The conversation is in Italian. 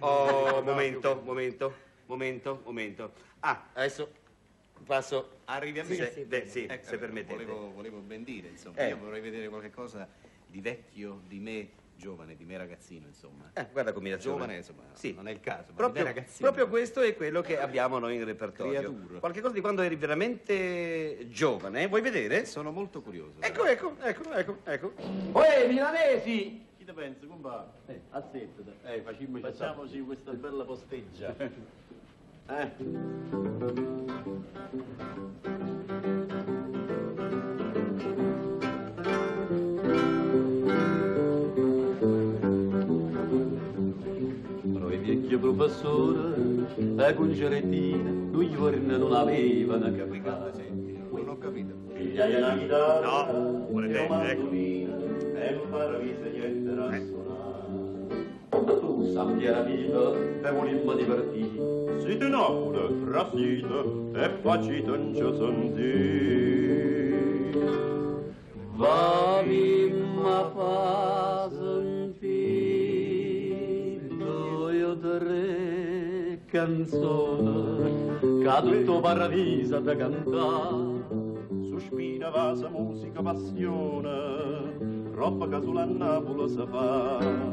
Oh, momento, momento, momento, momento. Ah, adesso passo... Arrivi a me. Se, beh, sì, Ecco, se permettete. Volevo, volevo ben dire, insomma. Eh. Io vorrei vedere qualche cosa di vecchio, di me giovane, di me ragazzino, insomma. Eh, guarda combinazione. Giovane, insomma, Sì. non è il caso, ma Proprio, di me ragazzino. proprio questo è quello che abbiamo noi in repertorio. Creatura. Qualche cosa di quando eri veramente giovane, vuoi vedere? Sono molto curioso. Ecco, ecco, ecco, ecco, ecco. Uè, milanesi! Te pensi, compa? Eh, Azzettata. eh, facciamoci Facciamoci questa bella posteggia. Eh? Noi vecchio professore, la congerettina, due giorni non avevano capito. Non ho capito. Figlia di una chitarra, No, e una ecco. Un paradiso niente a suonare. Tu sappi la vita, e volimmo divertire. Siete Napoli, frasita, e facite un già sentire. Ma fa sentire due o tre canzoni tutto paradiso da cantare. Sospira vasa musica passione, roba che sulla Napoli si fa.